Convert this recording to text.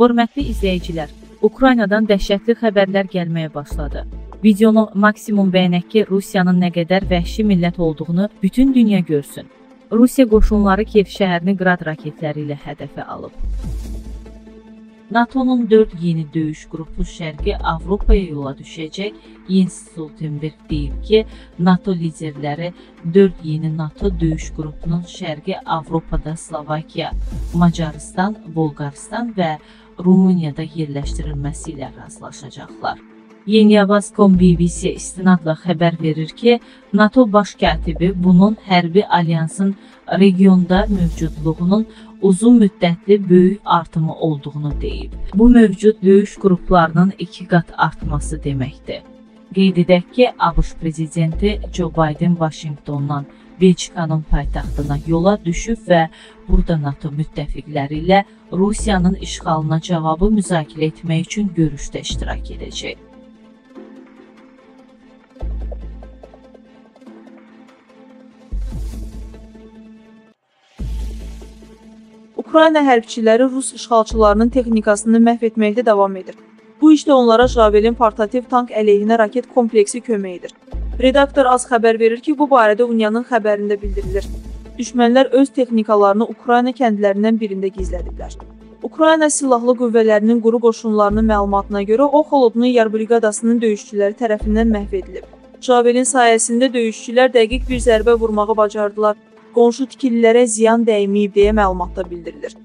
Hörmətli izləyicilər, Ukraynadan dəhşətli xəbərlər gəlməyə başladı. Videonu maksimum bəyənək ki, Rusiyanın nə qədər vəhşi millət olduğunu bütün dünya görsün. Rusiya qoşunları Kiyev şəhərini qrad raketləri ilə hədəfə alıb. NATO-nun 4 yeni döyüş qrupu Şərqi Avropaya yola düşəcək. Jens Stoltenberg deyib ki, NATO liderləri 4 yeni NATO döyüş qrupunun Şərqi Avropada Slovakiya, Macarıstan, Bolqaristan və Rumuniyada yerləşdirilməsi ilə razılaşacaqlar. Yeniavaz.com BBC istinadla xəbər verir ki, NATO baş katibi bunun hərbi alyansın regionda mövcudluğunun uzun müddətli böyük artımı olduğunu deyib. Bu mövcud döyüş qruplarının iki qat artması deməkdir. Qeyd edək ki, ABŞ prezidenti Joe Biden Vaşinqtondan Belçikanın paytaxtına yola düşüb və burada NATO müttəfiqləri ilə Rusiyanın işğalına cavabı müzakirə etmək üçün görüşdə iştirak edəcək. Ukrayna hərbçiləri Rus işğalçılarının texnikasını məhv etməkdə davam edir. Bu işdə onlara Javelin portativ tank əleyhinə raket kompleksi kömək edir. Redaktor az xəbər verir ki, bu barədə Uniyanın xəbərində bildirilir. Düşmənlər öz texnikalarını Ukrayna kəndlərindən birində gizlədiblər. Ukrayna Silahlı Qüvvələrinin quru qoşunlarının məlumatına görə o xolodunun yar briqadasının döyüşçüləri tərəfindən məhv edilib. Javelin sayəsində döyüşçülər dəqiq bir zərbə vurmağı bacardılar qonşu tikililərə ziyan dəyməyib deyə məlumatda bildirilir.